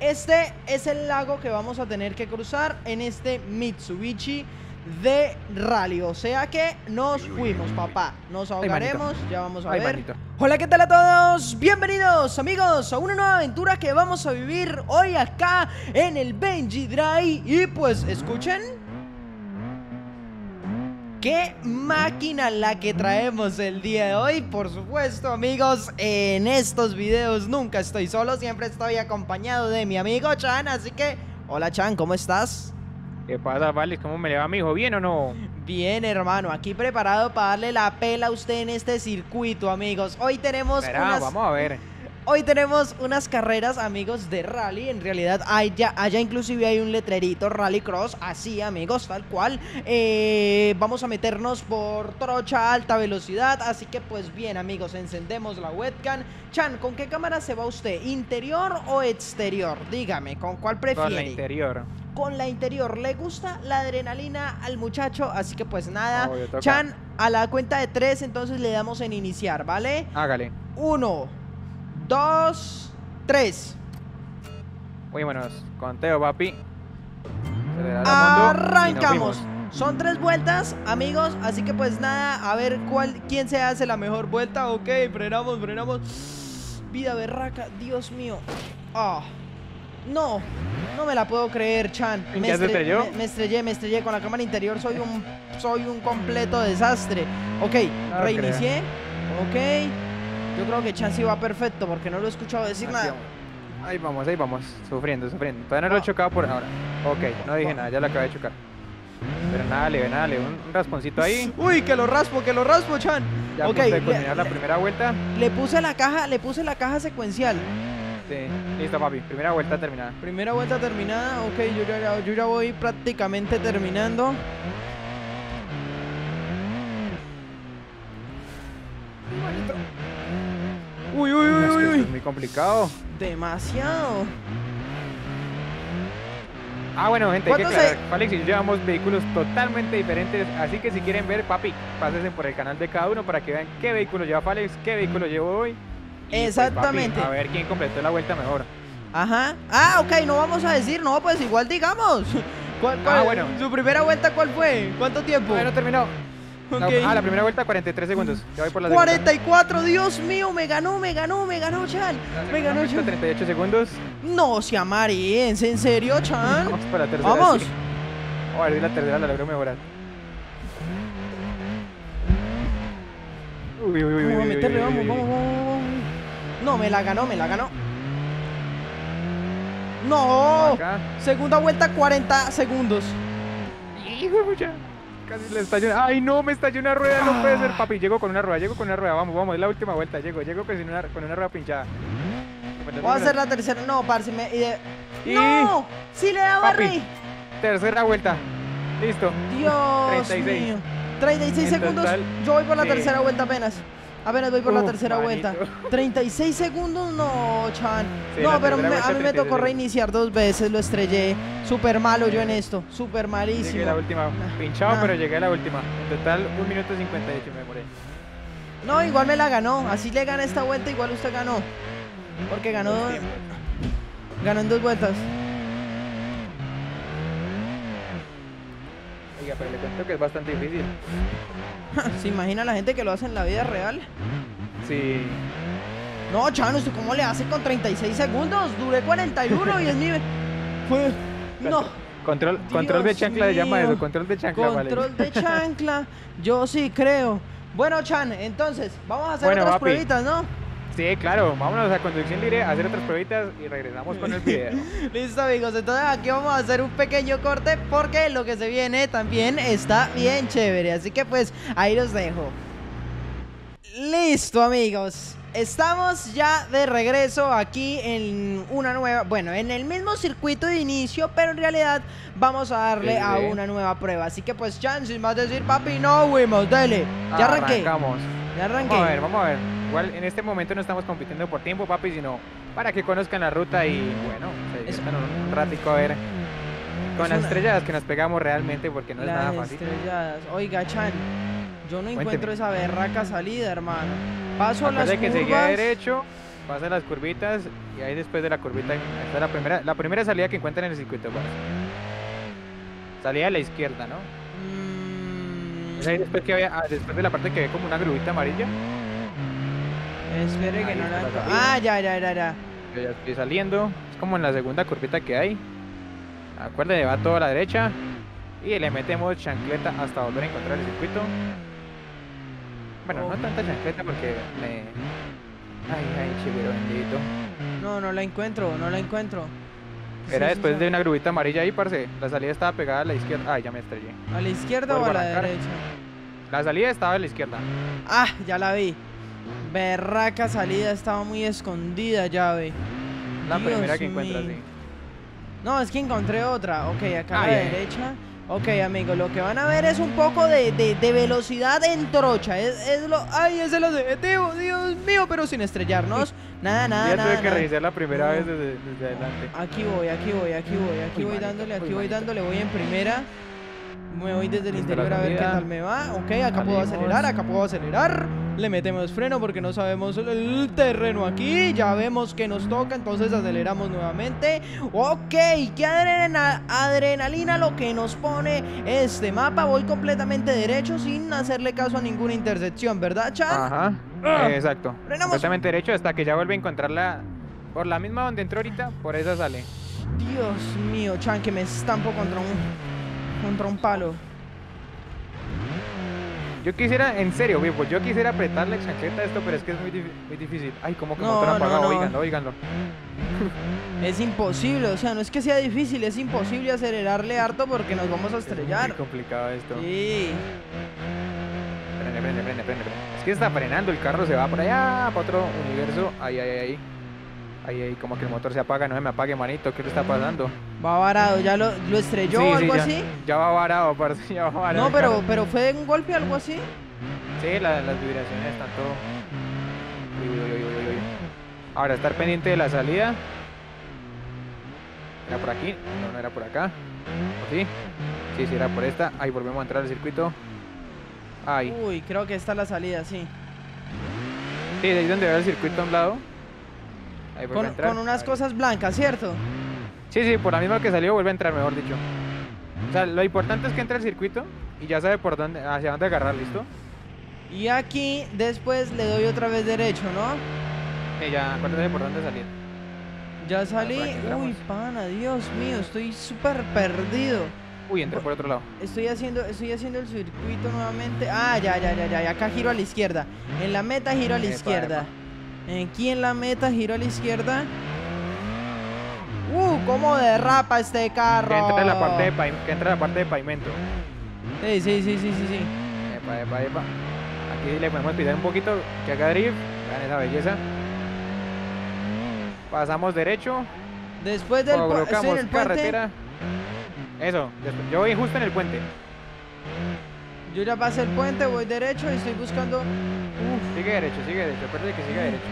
Este es el lago que vamos a tener que cruzar en este Mitsubishi de rally. O sea que nos fuimos, papá. Nos ahogaremos, ya vamos a Ay, ver. manito. Hola, ¿qué tal a todos? Bienvenidos, amigos, a una nueva aventura que vamos a vivir hoy acá en el Benji Drive. Y pues, escuchen. Qué máquina la que traemos el día de hoy. Por supuesto, amigos, en estos videos nunca estoy solo, siempre estoy acompañado de mi amigo Chan. Así que, hola Chan, ¿cómo estás? ¿Qué pasa, Vale? ¿Cómo me le va, mijo? ¿Bien o no? Bien, hermano, aquí preparado para darle la pela a usted en este circuito, amigos. Hoy tenemos unas... vamos a ver. Hoy tenemos unas carreras, amigos, de rally. En realidad, ya, allá inclusive hay un letrerito Rally Cross. Así, amigos, tal cual. Eh, vamos a meternos por trocha alta velocidad. Así que, pues bien, amigos, encendemos la webcam. Chan, ¿con qué cámara se va usted? ¿Interior o exterior? Dígame, ¿con cuál Con la prefiere? interior. con la interior. Le gusta la adrenalina al muchacho, así que pues nada. Obvio. Chan, a la cuenta de tres, entonces le damos en iniciar, ¿vale? Hágale. Uno, dos, tres. Muy buenos. Conteo, papi. Arrancamos. Son tres vueltas, amigos, así que pues nada, a ver cuál, quién se hace la mejor vuelta. Ok, frenamos, frenamos. Vida berraca, Dios mío. Ah. No, no me la puedo creer, Chan. ¿En Me, estre- estrelló? me- me estrellé, me estrellé con la cámara interior. Soy un, soy un completo desastre. Ok, No reinicié. Ok. Yo creo que Chan sí va perfecto porque no lo he escuchado decir Aquí nada. vamos. Ahí vamos, ahí vamos. Sufriendo, sufriendo. Todavía no lo he chocado por ahora. Ok, no dije nada, ya lo acabé de chocar. Pero nada, leve, nada. Un, un rasponcito ahí. Uy, que lo raspo, que lo raspo, Chan. Ya Ok, a punto de le- culminar la le- primera vuelta. Le puse la caja, le puse la caja secuencial. Sí. Listo, papi. Primera vuelta terminada. Primera vuelta terminada, ok, yo ya, yo ya voy prácticamente terminando. Uy, uy, uy, es que uy, esto uy. es muy complicado. Demasiado. Ah, bueno, gente, hay que ¿Cuántos aclarar. Alex y yo llevamos vehículos totalmente diferentes. Así que si quieren ver, papi, pásense por el canal de cada uno para que vean qué vehículo lleva Falex, qué vehículo llevo hoy. Pues, Exactamente. papi, a ver quién completó la vuelta mejor. Ajá. Ah, ok, no vamos a decir, no, pues igual digamos. ¿Cuál, Ah, bueno. ¿Su primera vuelta cuál fue? ¿Cuánto tiempo? Todavía no terminó. La- Ok. ah, la primera vuelta 43 segundos. Ya voy por la segunda. 44, Dios mío, me ganó, me ganó, me ganó, Chan. Me ganó Chan. 38 segundos. No se amaríense, ¿en serio, Chan? Vamos por la tercera. Vamos. sí. Vamos a ver si la tercera la logro mejorar. Uy, uy, uy, uy, Vamos a uy, meterle, uy, vamos, uy, vamos, vamos. No, me la ganó, me la ganó. No, Acá. segunda vuelta 40 segundos. Hijo de pucha. Casi le estalló. Ay, no, me estalló una rueda. No puede ser, papi. Llego con una rueda, llego con una rueda. Vamos, vamos. Es la última vuelta. Llego, llego con una, con una rueda pinchada. Voy a hacer la tercera. No, parce, me. y ¡No! ¡Sí le daba Papi. rey! Tercera vuelta. Listo. Dios 36. mío. 36 En segundos. total, Yo voy por la sí. tercera vuelta apenas. Apenas voy por la tercera vuelta. manito. 36 segundos, no, Chan. Sí, no, pero me- a vuelta, mí me 36 tocó reiniciar dos veces, lo estrellé. Súper malo yo en esto. Súper Llegué a malísimo. la última. Nah, Pinchado, nah. pero llegué a la última. En total, 1 minuto 58 me demoré. No, igual me la ganó. Así le gana esta vuelta, igual usted ganó. Porque ganó, ganó en dos vueltas. Oiga, pero le cuento que es bastante difícil. ¿Se imagina la gente que lo hace en la vida real? Sí. No, Chan, ¿usted cómo le hace con 36 segundos? Duré 41 y es mi... Fue... No, Control, control de chancla se llama mío. eso. Control de chancla, vale. control de chancla. Yo sí creo. Bueno, Chan, entonces, vamos a hacer Bueno, otras papi. pruebitas, ¿no? Sí, claro. Vámonos a conducción libre a hacer otras pruebitas y regresamos con el video. Listo, amigos. Entonces aquí vamos a hacer un pequeño corte porque lo que se viene también está bien chévere. Así que pues ahí los dejo. Listo, amigos. Estamos ya de regreso aquí en una nueva, bueno, en el mismo circuito de inicio, pero en realidad vamos a darle Sí, a una nueva prueba. Así que pues, Chan, sin más decir, papi, no fuimos, dele. Ya arranqué. Arrancamos. Ya arranqué. Vamos a ver, vamos a ver. Igual en este momento no estamos compitiendo por tiempo, papi, sino para que conozcan la ruta y bueno, se Es- un, ratico a ver con Es las una- estrelladas que nos pegamos realmente porque no es nada fácil. estrelladas. Oiga, Chan, yo no Cuénteme. encuentro esa berraca salida, hermano. Paso las Acuérdate que seguía derecho pasa las curvitas y ahí después de la curvita, esta es la primera, la primera salida que encuentran en el circuito. parce. Salida a la izquierda, ¿no? Mm, Es ahí después, que había, ah, después de la parte que ve como una grubita amarilla. Espere que no la... Ah, ya, ya, ya, ya. Yo ya estoy saliendo. Es como en la segunda curvita que hay. Acuérdate, va todo a la derecha. Y le metemos chancleta hasta volver a encontrar el circuito. Bueno, no Oh. tanta chancleta porque me... Ay, ay, chivero bendito. No, no la encuentro, no la encuentro. ¿Qué Era es después de una grubita amarilla ahí, parce. La salida estaba pegada a la izquierda. Ay, ya me estrellé. ¿A la izquierda o Vuelvo a a la arrancar. derecha? La salida estaba a la izquierda. Ah, ya la vi. Berraca salida, estaba muy escondida, vi. La Dios primera que encuentras, sí. No, es que encontré otra. Ok, acá a Ay, la ay. derecha. Ok, amigos, lo que van a ver es un poco de, de- de velocidad en trocha. Es, es lo. ¡Ay, es el objetivo! ¡Dios mío! Pero sin estrellarnos. Nada, nada, ya nada. tuve que revisar la primera No. vez desde, desde adelante. Aquí voy, aquí voy, aquí voy, aquí Uy, voy dándole, aquí voy dándole, voy en primera. Me voy desde el Desde interior a ver qué tal me va. Ok, acá puedo Salimos. acelerar, acá puedo acelerar. Le metemos freno porque no sabemos el- terreno aquí. Ya vemos que nos toca, entonces aceleramos nuevamente. Ok, qué adrena- adrenalina lo que nos pone este mapa. Voy completamente derecho sin hacerle caso a ninguna intersección, ¿verdad, Chan? Ajá, Ah. eh, exacto. Frenamos. Completamente derecho hasta que ya vuelve a encontrarla por la misma donde entró ahorita, por esa sale. Dios mío, Chan, que me estampo contra un, contra un palo. Yo quisiera, en serio, vivo, yo quisiera apretarle chancleta a esto, pero es que es muy, difí- muy difícil. Ay, como que No, motor no, no. oíganlo, oíganlo. Es imposible, o sea, no es que sea difícil, es imposible acelerarle harto porque nos vamos a Es estrellar. muy complicado esto. Sí. Prende, prende, prende, prende. Es que está frenando, el carro se va por allá, para otro universo. Ahí, ahí, ahí. Ahí, ahí, como que el motor se apaga, no me apague, manito, ¿qué le está pasando? Va varado, ¿ya lo, lo estrelló o algo ya, así? Ya va varado, parce, ya va varado. No, pero, pero fue de un golpe algo así. Sí, la- las vibraciones están todo. Uy, uy, uy, uy. Ahora, estar pendiente de la salida. ¿Era por aquí? No, no era por acá. ¿O sí? Sí, sí, era por esta. Ahí volvemos a entrar al circuito. Ahí. Uy, creo que esta es la salida, sí. Sí, de ahí donde va el circuito a un lado. Ahí vuelve a Con, entrar. con unas Ahí. cosas blancas, ¿cierto? Sí, sí, por la misma que salió vuelve a entrar, mejor dicho. O sea, lo importante es que entre al circuito y ya sabe por dónde, hacia dónde agarrar, ¿listo? Y aquí después le doy otra vez derecho, ¿no? Sí, ya, acuérdate por dónde salir. Ya salí. Uy, pana, Dios mío, estoy súper perdido. Uy, entré por otro lado. Estoy haciendo, estoy haciendo el circuito nuevamente. Ah, ya, ya, ya, ya. Acá giro a la izquierda. En la meta giro a la izquierda. Aquí en la meta giro a la izquierda. Uh, cómo derrapa este carro. Que entra en la parte de, que entra en la parte de pavimento. Sí, sí, sí, sí, sí, sí. Epa, epa, epa. Aquí le podemos pisar un poquito, que haga drift. Vean esa belleza. Pasamos derecho. Después del colocamos puente. carretera. Eso, después- yo voy justo en el puente. Yo ya pasé el puente, voy derecho y estoy buscando. Uf, Sigue derecho, sigue derecho. Acuérdate que siga derecho.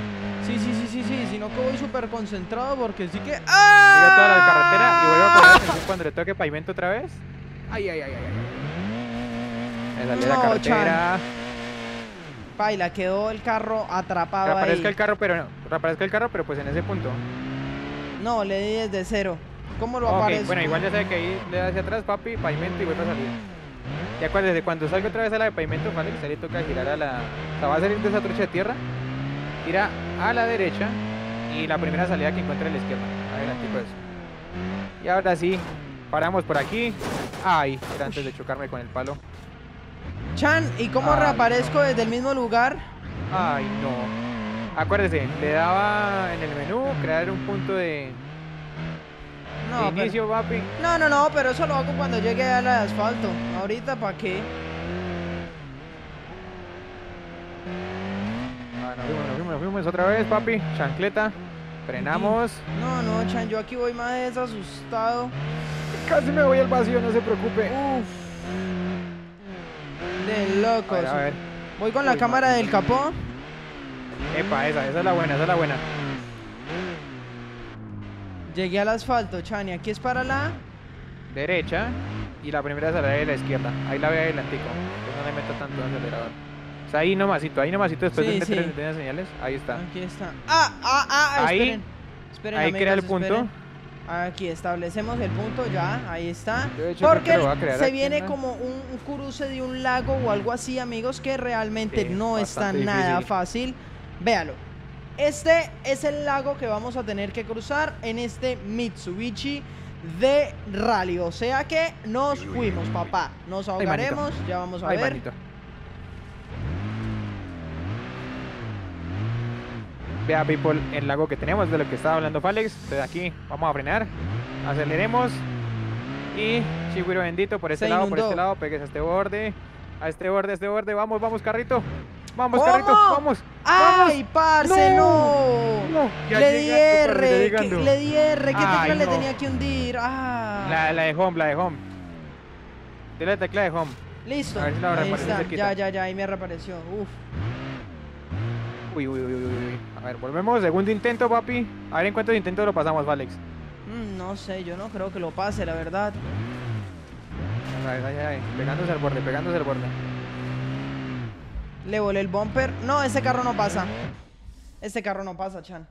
Sí, sí, sí, sí, sí. Sino que voy súper concentrado porque sí que. ¡Ah! toda la carretera y vuelve a poner atención cuando le toque pavimento otra vez. Ay, ay, ay, ay. Me salió la No, carretera. Paila, quedó el carro atrapado ahí. Reaparezca el carro, pero no. Reaparezca el carro, pero pues en ese punto. No, le di desde cero. ¿Cómo lo Ok, aparezco? bueno, igual ya sabe que ahí le da hacia atrás, papi, pavimento y vuelve a salir. Ya acuérdese, cuando salga otra vez a la de pavimento, vale, que le toca girar a la... O sea, va a salir de esa trucha de tierra, gira a la derecha y la primera salida que encuentre a la izquierda. Adelante, pues. Y ahora sí, paramos por aquí. Ay, era antes de chocarme con el palo. Chan, ¿y cómo Ay, reaparezco desde el mismo lugar? Ay, no. Acuérdese, le daba en el menú crear un punto de, No, de pero- inicio, papi. no, no, no, pero eso lo hago cuando llegue al asfalto. Ahorita, ¿para qué? Nos fuimos, nos fuimos, nos fuimos otra vez, papi. Chancleta. Frenamos. No, no, Chan, yo aquí voy más desasustado. Casi me voy al vacío, no se preocupe. Uf. De A locos. ver, a ver. Voy con la Uy, cámara del capó. Epa, esa, esa es la buena, esa es la buena. Llegué al asfalto, Chan, y aquí es para la... Derecha. Y la primera salida de la izquierda. Ahí la ve adelantico. Pues no le meto tanto acelerador. O sea, ahí nomasito, ahí nomasito después Sí, de sí. tres de señales. Ahí está. Aquí está. Ah, ah, ah, Ahí- esperen. Esperen, Ahí crea el amigos, punto. Aquí establecemos el punto ya, ahí está. Hecho, Porque se viene como un, un cruce de un lago o algo así, amigos, que realmente Sí, no está nada fácil. Véalo. Este es el lago que vamos a tener que cruzar en este Mitsubishi de rally. O sea que nos fuimos, papá. Nos Ay, ahogaremos, ya vamos a Ay, ver. manito. Vea, people, el lago que tenemos, de lo que estaba hablando Falex. Entonces aquí vamos a frenar. Aceleremos. Y, chigüiro bendito, por este Se lado, por este lado, pegues a este borde. A este borde, a este borde. Vamos, vamos, carrito. Vamos, ¿Cómo? carrito, vamos. ¡Ay, parce, no! No, ya le di R, que- le di R, ¿qué tecla le no. tenía que hundir? Ah. La, la de home, la de home. Dile la tecla de home. Listo. A ver si la Ahí está. Ya, ya, ya, ahí me reapareció. Uf. Uy, uy, uy, uy, uy. A ver, volvemos. Segundo intento, papi. A ver en cuántos intentos lo pasamos, Falex. Mm, no sé, yo no creo que lo pase, la verdad. Ay, ay, ay, Pegándose al borde, pegándose al borde. Le volé el bumper. No, ese carro no pasa. Este carro no pasa, Chan.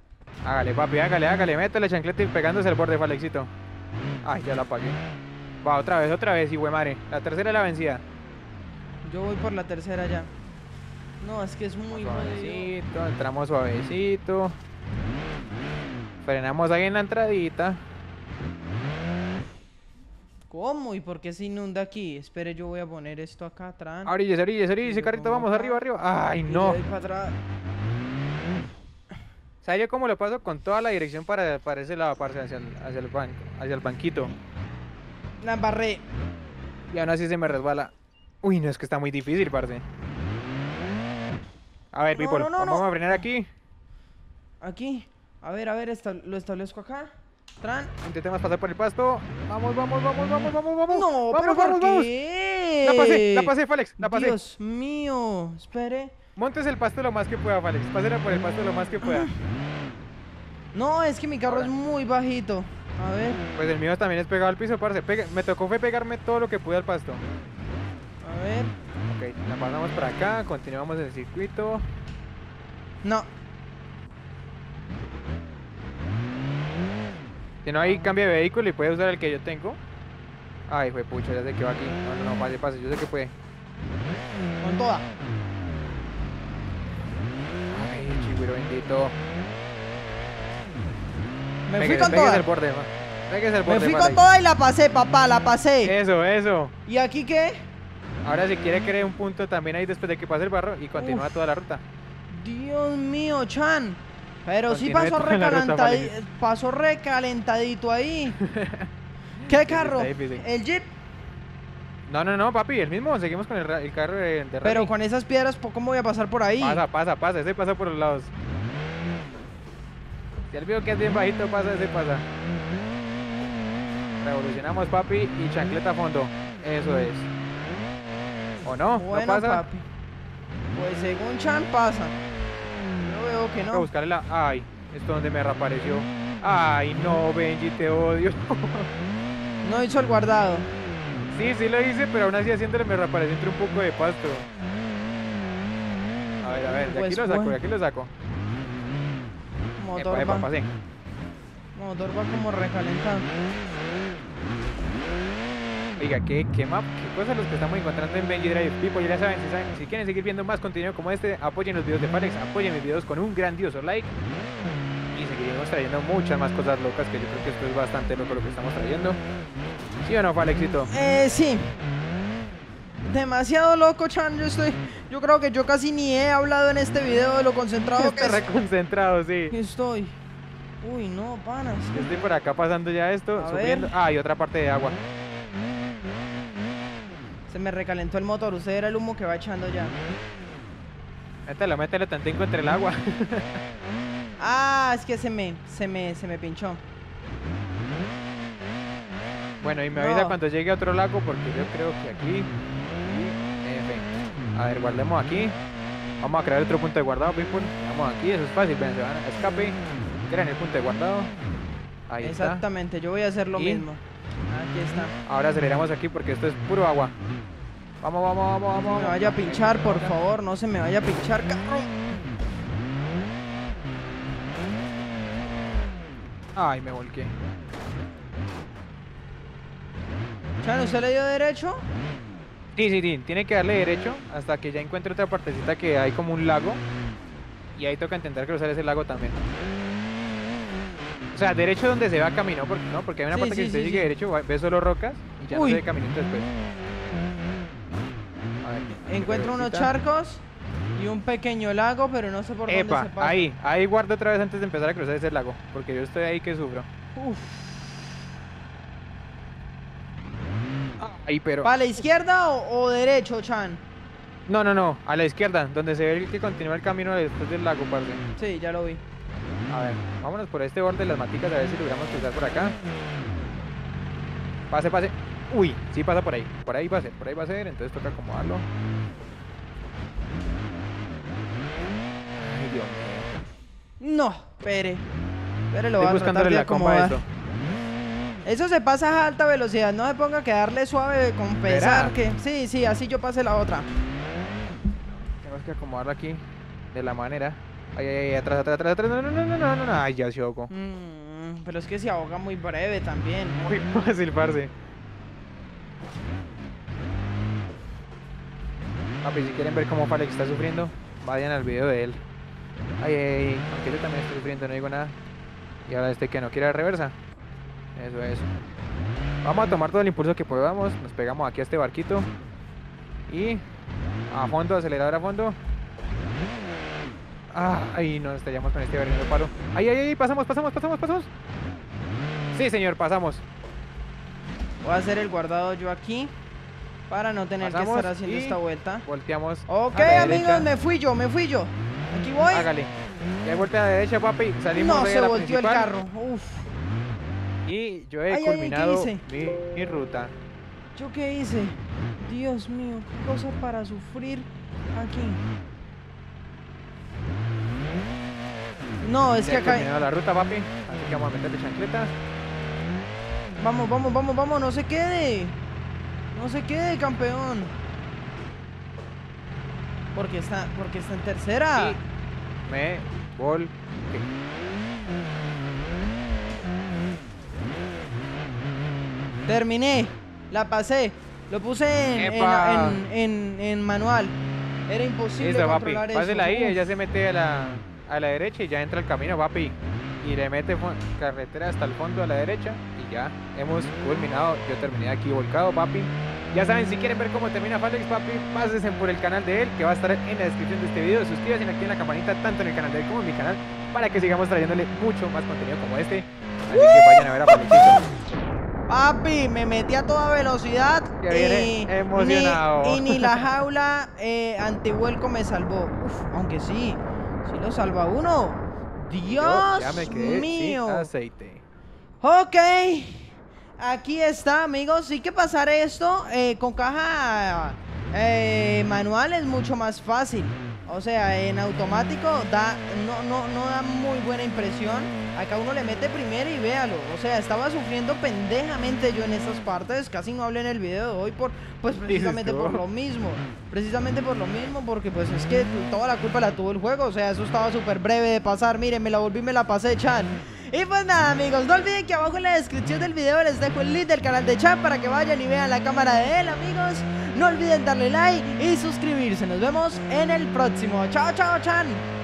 Hágale, papi, hágale, hágale. Métele chancleta y pegándose al borde, Falexito. Ay, ya la apagué. Va, otra vez, otra vez, y madre. La tercera es la vencida. Yo voy por la tercera ya. No, es que es muy. Suavecito, entramos suavecito. Frenamos ahí en la entradita. ¿Cómo? ¿Y por qué se inunda aquí? Espere, yo voy a poner esto acá atrás. Orillas, orillas, orillas, carrito, vamos, acá. arriba, arriba. Ay, no. ¿Sabes yo cómo lo paso? Con toda la dirección para, para ese lado, parce, hacia el, hacia el banco, hacia el banquito. La embarré. Y aún así se me resbala. Uy, no, es que está muy difícil, parce. A ver, No, people, no, no, vamos a frenar aquí. Aquí. A ver, a ver, esta- lo establezco acá. Tran. Intentemos pasar por el pasto. Vamos, vamos, vamos, vamos, vamos, vamos. No, vamos, pero vamos, ¿por vamos. qué? La pasé, la pasé, Falex, la pasé. Dios mío. Espere. Montes el pasto lo más que pueda, Falex. Pásela por el pasto lo más que pueda. No, es que mi carro Ahora. es muy bajito. A ver, Pues el mío también es pegado al piso, parce. Pegue- me tocó fue pegarme todo lo que pude al pasto. a ver. Ok, la pasamos por acá, continuamos el circuito. No. Si no hay cambio de vehículo y puede usar el que yo tengo. Ay, fue pucho, ya sé que va aquí. No, no, no, pase, pase, yo sé que puede. Con toda. Ay, chigüiro bendito. Me fui con toda. borde, Me fui con toda y la pasé, papá, la pasé. Eso, eso. ¿Y aquí qué? Ahora si quiere cree un punto también ahí después de que pase el barro y continúa Uf. toda la ruta. Dios mío, Chan. Pero sí Continúe pasó, toda la ruta, recalentadi- Falex. pasó recalentadito ahí. ¿Qué carro? El Jeep. No, no, no, papi, el mismo. Seguimos con el, el carro de, de Pero rally. con esas piedras, ¿po- ¿cómo voy a pasar por ahí? Pasa, pasa, pasa. Ese pasa por los lados. Si él vio que es bien bajito, pasa, ese pasa. Revolucionamos, papi, y chancleta a fondo. Eso es. ¿O no? Bueno, ¿No pasa? papi. Pues según Chan pasa. Yo veo que Tengo que no. buscarle la... Ay, esto donde me reapareció. Ay, no, Benji, te odio. No hizo el guardado. sí, sí lo hice, pero aún así haciéndole me reapareció entre un poco de pasto. A ver, a ver, de aquí Pues lo saco, de aquí lo saco. Motor Epa, epa, va, pasé. motor va como recalentado. Oiga, ¿qué, qué map, qué cosas los que estamos encontrando en Benji Drive People, ya saben, si, saben, si quieren seguir viendo más contenido como este, apoyen los videos de Falex, apoyen mis videos con un grandioso like y seguiremos trayendo muchas más cosas locas que yo creo que esto es bastante loco lo que estamos trayendo. ¿Sí o no, Falexito? Eh, sí. Demasiado loco, Chan. Yo estoy. Yo creo que yo casi ni he hablado en este video de lo concentrado que Está es- reconcentrado, sí. estoy. Uy, no, panas. Yo estoy por acá pasando ya esto, A subiendo. ver. Ah, y otra parte de agua. Se me recalentó el motor. Usted era el humo que va echando ya. Mételo, mételo tantico entre el agua. Ah, es que se me, se me, se me pinchó. Bueno, y me avisa No. cuando llegue a otro lago porque yo creo que aquí. A ver, guardemos aquí. Vamos a crear otro punto de guardado, people. Vamos aquí, eso es fácil, ven, se van a escape. Crean el punto de guardado. Ahí está. Exactamente, yo voy a hacer lo Y- mismo. Aquí está. Ahora aceleramos aquí porque esto es puro agua. Vamos, vamos, vamos, vamos. No me vaya a pinchar, por favor, no se me vaya a pinchar, carro. Ay, me volqué. Chan, ¿usted le dio derecho? Sí, sí, sí, tiene que darle derecho hasta que ya encuentre otra partecita que hay como un lago. Y ahí toca intentar cruzar ese lago también. O sea, derecho donde se va camino, porque, ¿no? Porque hay una Sí, parte que sí, usted sí, sigue derecho, ve solo rocas y ya Uy. no se ve caminito después. A ver, Encuentro unos charcos y un pequeño lago, pero no sé por dónde Epa, se pasa. ahí, ahí guardo otra vez antes de empezar a cruzar ese lago, porque yo estoy ahí que sufro. Uf. Ahí, pero... ¿Para la izquierda o, o derecho, Chan? No, no, no, a la izquierda, donde se ve que continúa el camino después del lago, parce. Sí, ya lo vi. A ver, vámonos por este borde de las maticas a ver si logramos cruzar por acá. Pase, pase. Uy, sí pasa por ahí. Por ahí va a ser, por ahí va a ser, entonces toca acomodarlo. Ay, Dios. No, espere. Espere, lo voy Estoy a tratar buscándole la comba a esto. Eso se pasa a alta velocidad, no se ponga que darle suave con pesar que... Sí, sí, así yo pasé la otra. Tenemos que acomodarlo aquí de la manera. Ay, ay, ay, atrás, atrás, atrás, atrás. No, no, no, no, no, no, no. Ay, ya se ahogó. Mm, pero es que se ahoga muy breve también. Muy fácil, parce. Papi, si quieren ver cómo Falex está sufriendo, vayan al video de él. Ay, ay, ay, aunque yo también estoy sufriendo, no digo nada. Y ahora este que no quiere la reversa. Eso, eso. Vamos a tomar todo el impulso que podamos. Nos pegamos aquí a este barquito. Y a fondo, acelerador a fondo. Ah, ahí nos estallamos con este barril palo. Ay, ay, ay, pasamos, pasamos, pasamos, pasamos. Sí, señor, pasamos. Voy a hacer el guardado yo aquí para no tener que estar haciendo esta vuelta. Volteamos. Ok, amigos, me fui yo, me fui yo. Aquí voy. Hágale. Ya vuelta a la derecha, papi. Salimos No de se la volteó el carro. Uf, Y yo he Ay, ay, ay, ¿qué culminado mi, mi ruta. ¿yo qué hice? Dios mío, qué cosa para sufrir aquí. No, es Ya que acá... la ruta, papi. Así que vamos a meterle chancleta. Vamos, vamos, vamos, vamos, no se quede. No se quede, campeón. Porque está, porque está en tercera. Y me volqué. Terminé, la pasé, lo puse en, en- ¡Epa! en- en- en manual. Era imposible Listo, papi. controlar eso. Ahí. Ella se mete a la, a la derecha y ya entra al camino, papi. Y le mete carretera hasta el fondo a la derecha. Y ya hemos culminado. Yo terminé aquí volcado, papi. Ya saben, si quieren ver cómo termina Falex, papi, pásense por el canal de él, que va a estar en la descripción de este video. Suscríbanse y activen la campanita tanto en el canal de él como en mi canal, para que sigamos trayéndole mucho más contenido como este. Así que vayan a ver a Falexito. Papi, me metí a toda velocidad Que y, viene emocionado. Ni, y ni la jaula eh, antivuelco me salvó. Uf, aunque sí, sí lo salva uno. Dios ya me quedé mío. sin aceite. Ok, aquí está, amigos. Sí que pasar esto eh, con caja eh, manual es mucho más fácil. O sea, en automático da, no, no, no da muy buena impresión. Acá uno le mete primero y véalo. O sea, estaba sufriendo pendejamente yo en estas partes. Casi no hablé en el video de hoy por, pues precisamente por lo mismo. Precisamente por lo mismo, porque pues es que toda la culpa la tuvo el juego. O sea, eso estaba súper breve de pasar. Miren, me la volví, me la pasé, chan. Y pues nada amigos, no olviden que abajo en la descripción del video les dejo el link del canal de chat para que vayan y vean la cámara de él amigos. No olviden darle like y suscribirse. Nos vemos en el próximo. Chao, chao, chan.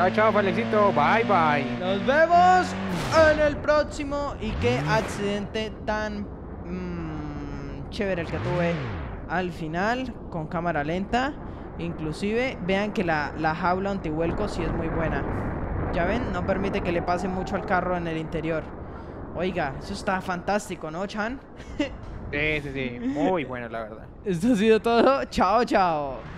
Chao, chao, Falexito. Bye, bye. Nos vemos en el próximo. Y qué accidente tan mm, chévere el que tuve al final con cámara lenta. Inclusive vean que la, la jaula antihuelco sí es muy buena. Ya ven, no permite que le pase mucho al carro en el interior. Oiga, eso está fantástico, ¿no, Chan? Sí, sí, sí. Muy bueno, la verdad. Esto ha sido todo. Chao, chao.